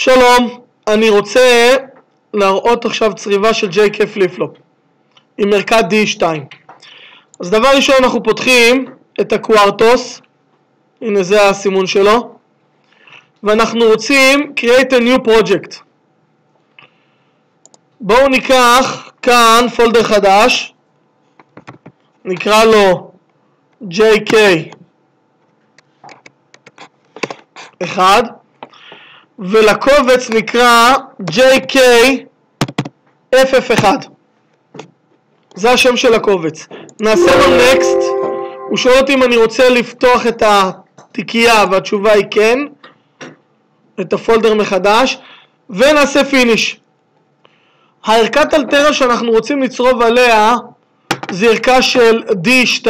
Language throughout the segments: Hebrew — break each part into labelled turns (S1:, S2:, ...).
S1: שלום, אני רוצה להראות עכשיו צריבה של JK flip-flop עם ערכת DE2 אז דבר ראשון אנחנו פותחים את ה Quartus הנה זה הסימון שלו ואנחנו רוצים create a new project. בואו ניקח כאן folder חדש נקרא לו JK 1 ולקובץ נקרא JK-FF1 זה השם של הקובץ. נעשה לו next. הוא שואל אותי אם אני רוצה לפתוח את התיקייה והתשובה היא כן. את ה folder מחדש. ונעשה finish הערכת Altera שאנחנו רוצים לצרוב עליה זה ערכה של DE2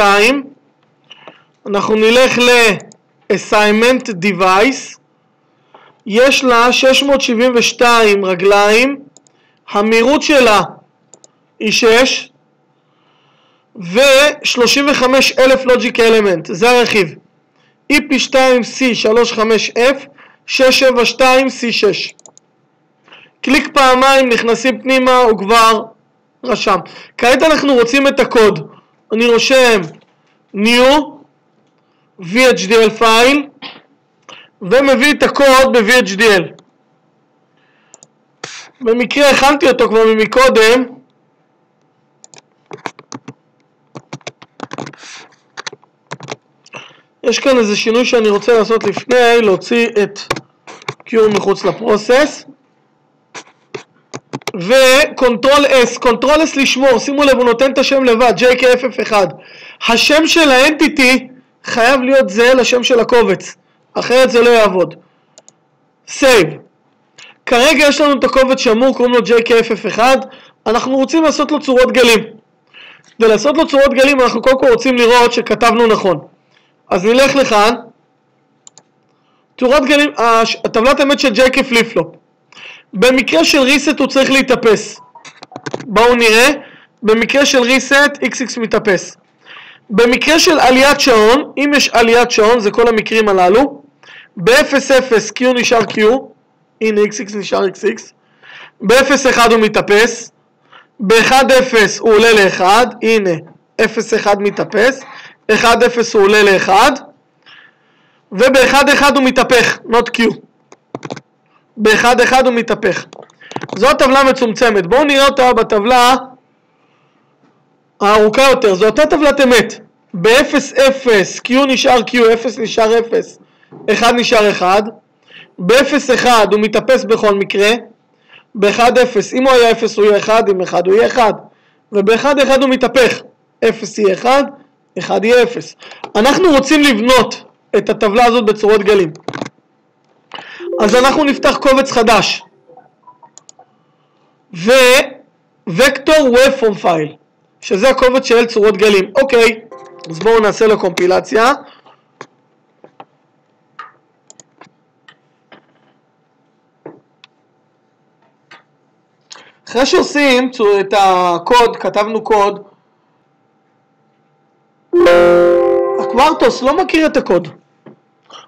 S1: אנחנו נלך ל-assignment device יש לה 672 רגליים, המהירות שלה היא 6 ו-35 אלף לוג'יק אלמנט, זה הרכיב. EP2C35F 672C6 קליק פעמיים, נכנסים פנימה, הוא כבר רשם. כעת אנחנו רוצים את הקוד. אני רושם new VHDL פייל ומביא את הקוד ב-VHDL. במקרה הכנתי אותו כבר ממקודם. יש כאן איזה שינוי שאני רוצה לעשות לפני, להוציא את Q מחוץ לפרוסס. ו control S, control S לשמור, שימו לב, הוא נותן את השם לבד, JKFF1. השם של ה entity חייב להיות זהה לשם של הקובץ. אחרת זה לא יעבוד. save. כרגע יש לנו את הקובץ שמור, קוראים לו JKFF1, אנחנו רוצים לעשות לו צורות גלים. ולעשות לו צורות גלים אנחנו קודם כל רוצים לראות שכתבנו נכון. אז נלך לכאן, צורות גלים, הטבלת אמת של JK flip-flop. במקרה של reset הוא צריך להתאפס. בואו נראה, במקרה של reset XX מתאפס. במקרה של עליית שעון, אם יש עליית שעון, זה כל המקרים הללו, ב-0-0 Q נשאר Q, הנה XX נשאר XX, ב-0-1 הוא מתאפס, ב-1-0 הוא עולה ל-1, הנה 0-1 מתאפס, 1-0 הוא עולה ל-1, וב-1-1 הוא מתהפך, not Q. ב-1-1 הוא מתהפך. זו הטבלה מצומצמת. בואו נראה אותה בטבלה הארוכה יותר, זו אותה טבלת אמת. ב-0-0 Q נשאר Q, 0 נשאר 0, 1 נשאר 1. ב-0-1 הוא מתאפס בכל מקרה. ב-1-0, אם הוא היה 0 הוא יהיה 1, אם 1 הוא יהיה 1. וב-1-1 הוא מתהפך. 0 יהיה 1, 1 יהיה 0. אנחנו רוצים לבנות את הטבלה הזאת בצורות גלים. אז אנחנו נפתח קובץ חדש. ו-Vector Waveform File. שזה הקובץ של צורות גלים. אוקיי, אז בואו נעשה לו קומפילציה. אחרי שעושים את הקוד, כתבנו קוד, הקוורטוס לא מכיר את הקוד.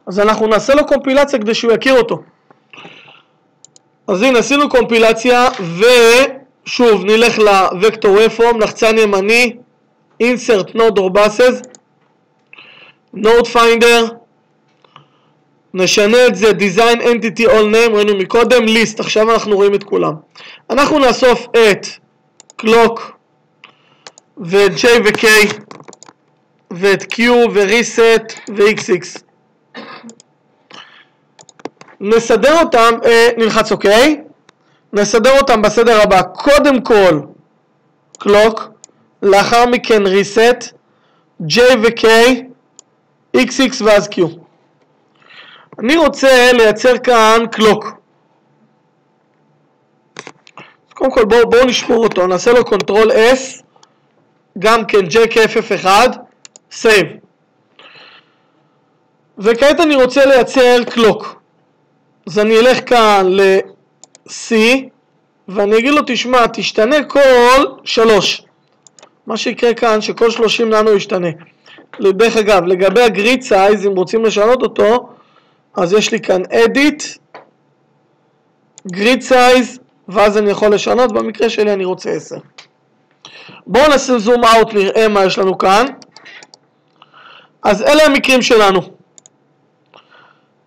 S1: אז אנחנו נעשה לו קומפילציה כדי שהוא יכיר אותו. אז הנה עשינו קומפילציה ו... שוב, נלך לוקטור רפורם, לחצן ימני, insert node or buses, node finder, נשנה את זה design entity all name, ראינו מקודם, list, עכשיו אנחנו רואים את כולם. אנחנו נאסוף את clock ואת J ו-K ואת Q ו-reset ו-XX. נסדר אותם, אה, נלחץ OK. נסדר אותם בסדר הבא, קודם כל clock, לאחר מכן reset, J ו-K, XX ואז Q. אני רוצה לייצר כאן clock. קודם כל בואו בוא נשמור אותו, נעשה לו control S, גם כן JKFF1, save. וכעת אני רוצה לייצר clock. אז אני אלך כאן ל... C, ואני אגיד לו, תשמע, תשתנה כל שלוש. מה שיקרה כאן, שכל שלושים ננו ישתנה. דרך אגב, לגבי ה grid size, אם רוצים לשנות אותו, אז יש לי כאן edit, grid size, ואז אני יכול לשנות, במקרה שלי אני רוצה 10. בואו נעשה zoom out, נראה מה יש לנו כאן. אז אלה המקרים שלנו.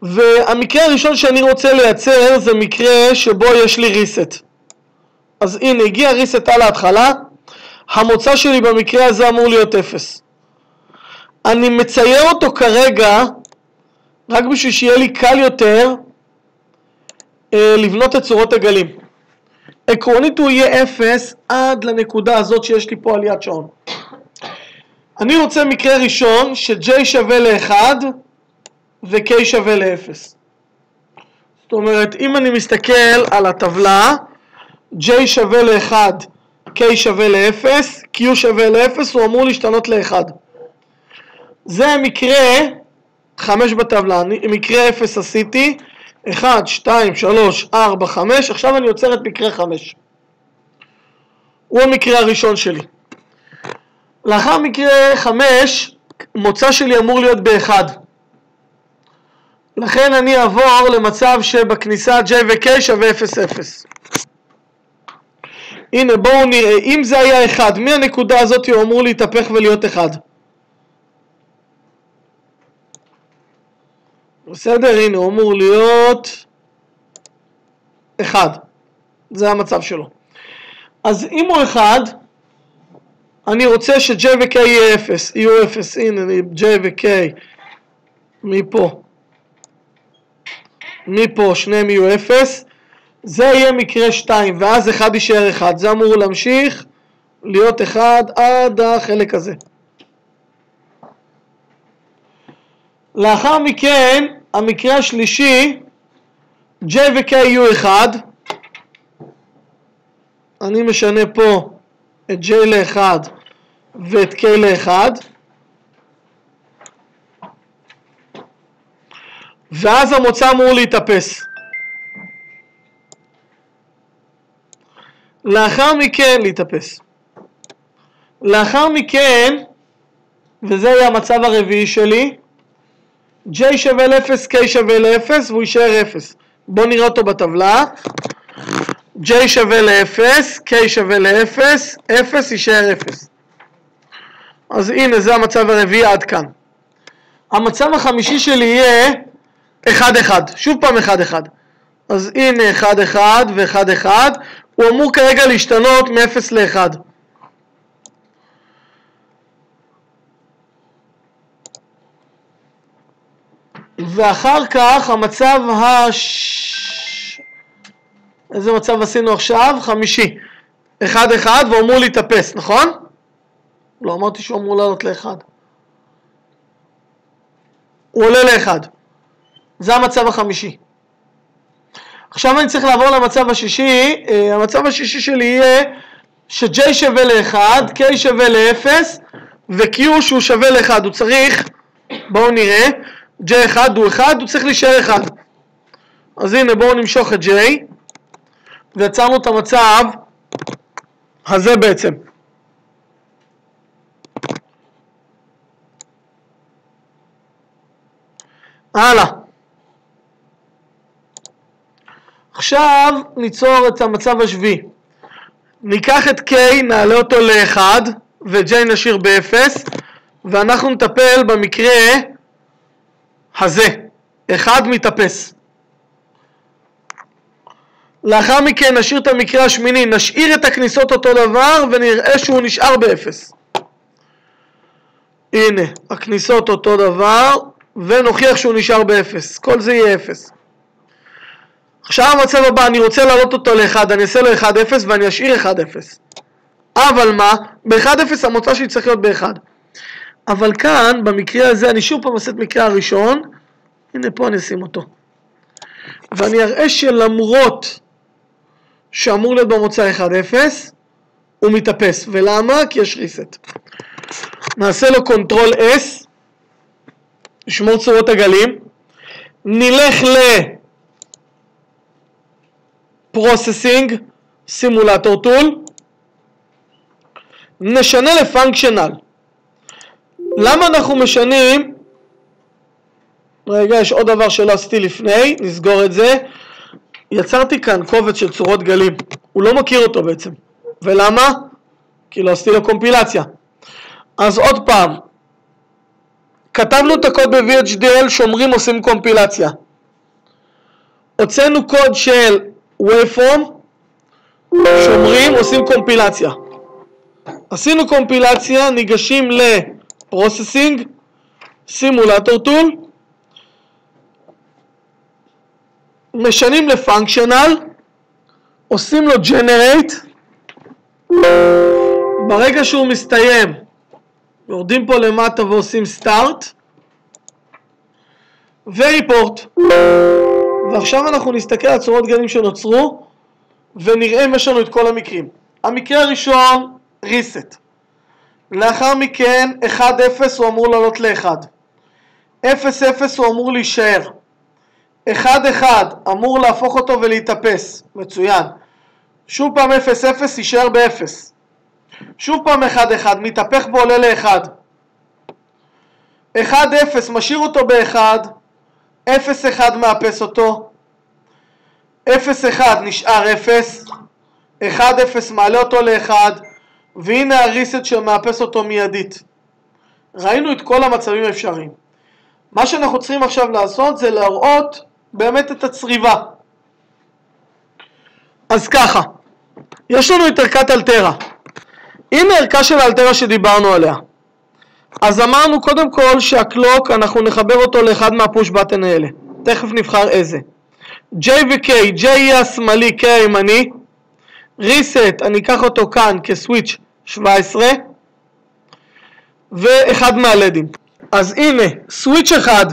S1: והמקרה הראשון שאני רוצה לייצר זה מקרה שבו יש לי reset. אז הנה, הגיע reset על ההתחלה, המוצא שלי במקרה הזה אמור להיות 0. אני מצייר אותו כרגע רק בשביל שיהיה לי קל יותר אה, לבנות את צורות הגלים. עקרונית הוא יהיה 0 עד לנקודה הזאת שיש לי פה עליית שעון. אני רוצה מקרה ראשון ש-J שווה ל-1 ו-K שווה ל-0. זאת אומרת, אם אני מסתכל על הטבלה, J שווה ל-1, K שווה ל-0, Q שווה ל-0, הוא אמור להשתנות ל-1. זה מקרה 5 בטבלה, מקרה 0 עשיתי, 1, 2, 3, 4, 5, עכשיו אני יוצר את מקרה 5. הוא המקרה הראשון שלי. לאחר מקרה 5, מוצא שלי אמור להיות ב-1. לכן אני אעבור למצב שבכניסה J ו-K שווה 0, 0. הנה בואו נראה, אם זה היה 1, מהנקודה הזאת הוא אמור להתהפך ולהיות 1. בסדר, הנה הוא אמור להיות 1. זה המצב שלו. אז אם הוא 1, אני רוצה ש-J ו-K יהיה 0, יהיו 0, הנה J ו-K מפה, מפה שניהם יהיו 0, זה יהיה מקרה 2, ואז 1 יישאר 1, זה אמור להמשיך להיות 1 עד החלק הזה. לאחר מכן, המקרה השלישי, J ו-K יהיו 1, אני משנה פה את J ל-1 ואת K ל-1 ואז המוצא אמור להתאפס. לאחר מכן, להתאפס. לאחר מכן, וזה יהיה המצב הרביעי שלי, J שווה ל-0, K שווה ל-0 והוא יישאר 0. בואו נראה אותו בטבלה. J שווה ל-0, K שווה ל-0, 0 יישאר 0. אז הנה זה המצב הרביעי עד כאן. המצב החמישי שלי יהיה 1-1, שוב פעם 1-1. אז הנה 1-1 ו-1-1, הוא אמור כרגע להשתנות מ-0 ל-1. ואחר כך המצב הש... איזה מצב עשינו עכשיו? חמישי. אחד אחד והוא אמור להתאפס, נכון? לא אמרתי שהוא אמור לעלות לאחד. הוא עולה לאחד. זה המצב החמישי. עכשיו אני צריך לעבור למצב השישי, אה, המצב השישי שלי יהיה ש-J שווה ל-1, K שווה ל-0 ו-Q שהוא שווה ל-1, הוא צריך, בואו נראה, J1 הוא 1, הוא צריך להישאר 1. אז הנה בואו נמשוך את J ויצרנו את המצב הזה בעצם. הלאה. עכשיו ניצור את המצב השביעי. ניקח את K, נעלה אותו ל-1 ו-J נשאיר ב-0 ואנחנו נטפל במקרה הזה. 1 מתאפס. לאחר מכן נשאיר את המקרה השמיני, נשאיר את הכניסות אותו דבר ונראה שהוא נשאר באפס. הנה, הכניסות אותו דבר ונוכיח שהוא נשאר באפס. כל זה יהיה אפס. עכשיו המצב הבא, אני רוצה להעלות אותו ל-1, אני אעשה לו 1-0 ואני אשאיר 1-0. אבל מה? ב-1-0 המוצא שלי צריך להיות ב-1. אבל כאן, במקרה הזה, אני שוב פעם אעשה את המקרה הראשון, הנה פה אני אשים אותו. ואני אראה שלמרות שאמור להיות במוצא 1-0, הוא מתאפס. ולמה? כי יש reset. נעשה לו control S, נשמור צורות הגלים, נלך ל... processing, simulator tool, נשנה ל functional. למה אנחנו משנים, רגע יש עוד דבר שלא עשיתי לפני, נסגור את זה, יצרתי כאן קובץ של צורות גלים, הוא לא מכיר אותו בעצם. ולמה? כי לא עשיתי לו קומפילציה. אז עוד פעם, כתבנו את הקוד ב-VHDL, שומרים, עושים קומפילציה. הוצאנו קוד של waveform, שומרים, עושים קומפילציה. עשינו קומפילציה, ניגשים ל-processing, סימולטור טול, משנים לפונקשיונל, עושים לו generate, ברגע שהוא מסתיים, יורדים פה למטה ועושים start, וריפורט. ועכשיו אנחנו נסתכל על צורות גלים שנוצרו, ונראה אם יש לנו את כל המקרים. המקרה הראשון, reset. לאחר מכן, 1-0 הוא אמור לעלות ל-1. 0-0 הוא אמור להישאר. 1-1 אמור להפוך אותו ולהתאפס. מצוין. שוב פעם 0-0 יישאר ב-0. שוב פעם 1-1, מתהפך ועולה ל-1. 1-0 משאיר אותו ב-1, 0-1 מאפס אותו, 0-1 נשאר 0, 1-0 מעלה אותו ל-1, והנה הריסט שמאפס אותו מיידית. ראינו את כל המצבים האפשריים. מה שאנחנו צריכים עכשיו לעשות זה להראות באמת את הצריבה. אז ככה, יש לנו את ערכת אלטרה. הנה ערכה של האלטרה שדיברנו עליה. אז אמרנו קודם כל שהקלוק אנחנו נחבר אותו לאחד מהפוש בטן האלה. תכף נבחר איזה. J ו-K, J יהיה השמאלי, K הימני. reset, אני אקח אותו כאן כסוויץ' 17. ואחד מהלדים. אז הנה, סוויץ' אחד.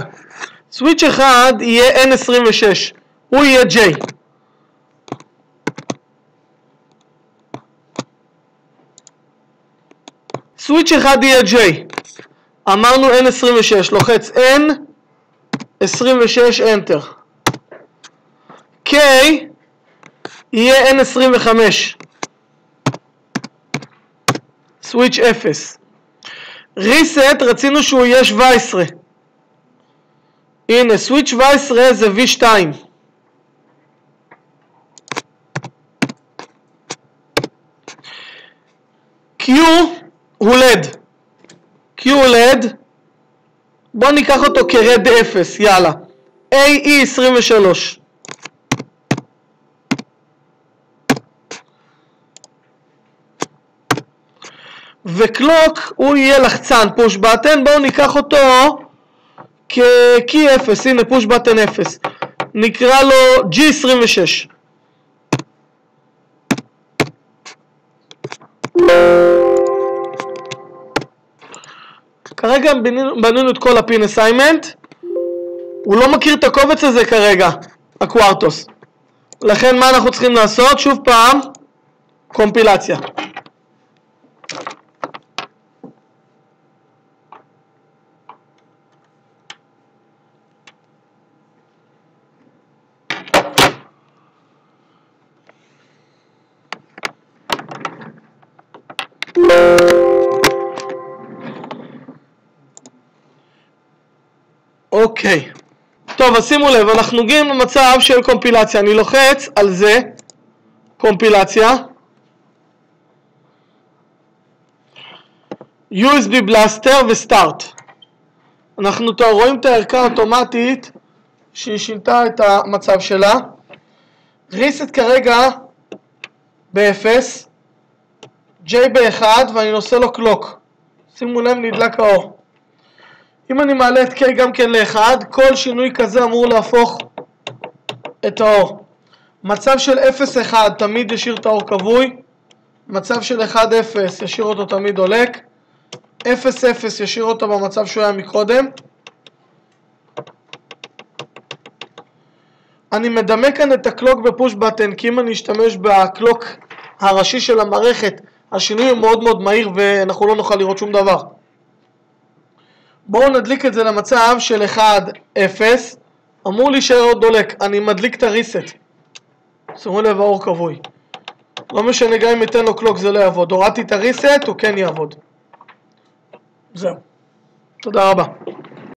S1: סוויץ' אחד יהיה N26. הוא יהיה J. סוויץ' אחד יהיה J. אמרנו N26, לוחץ N, 26, Enter. K יהיה N25. סוויץ' 0. reset רצינו שהוא יהיה 17. הנה, סוויץ' 17 זה V2. Q הוא לד. Q הוא לד. בוא ניקח אותו כרד 0, יאללה. AE 23. וקלוק הוא יהיה לחצן פוש בטן, בואו ניקח אותו כקי 0, הנה פוש בטן 0. נקרא לו G26. כרגע בנינו את כל הפין אסיימנט, הוא לא מכיר את הקובץ הזה כרגע, הקווארטוס. לכן מה אנחנו צריכים לעשות? שוב פעם, קומפילציה. אוקיי. טוב, אז שימו לב, אנחנו מגיעים למצב של קומפילציה. אני לוחץ על זה, קומפילציה. USB Blaster ו start. אנחנו רואים את הערכה האוטומטית שהיא שינתה את המצב שלה. reset כרגע ב-0, J ב-1 ואני עושה לו clock. שימו לב, נדלק האור. אם אני מעלה את K גם כן ל-1, כל שינוי כזה אמור להפוך את האור. מצב של 0-1 תמיד ישאיר את האור כבוי, מצב של 1-0 ישאיר אותו תמיד דולק, 0-0 ישאיר אותו במצב שהוא היה מקודם. אני מדמה כאן את הקלוק בפוש בטן, כי אם אני אשתמש בקלוק הראשי של המערכת, השינוי הוא מאוד מאוד מהיר ואנחנו לא נוכל לראות שום דבר. בואו נדליק את זה למצב של 1-0, אמור להישאר עוד דולק, אני מדליק את הריסט. שימו לב האור כבוי. לא משנה גם אם אתן לו קלוק זה לא יעבוד, הורדתי את הריסט הוא כן יעבוד. זהו. תודה רבה.